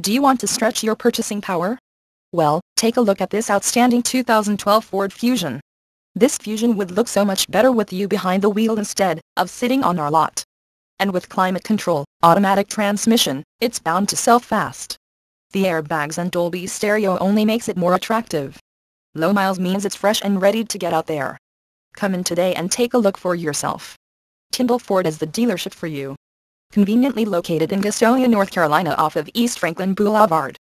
Do you want to stretch your purchasing power? Well, take a look at this outstanding 2012 Ford Fusion. This Fusion would look so much better with you behind the wheel instead of sitting on our lot. And with climate control, automatic transmission, it's bound to sell fast. The airbags and Dolby stereo only makes it more attractive. Low miles means it's fresh and ready to get out there. Come in today and take a look for yourself. Tindol Ford is the dealership for you. Conveniently located in Gastonia, North Carolina off of East Franklin Boulevard.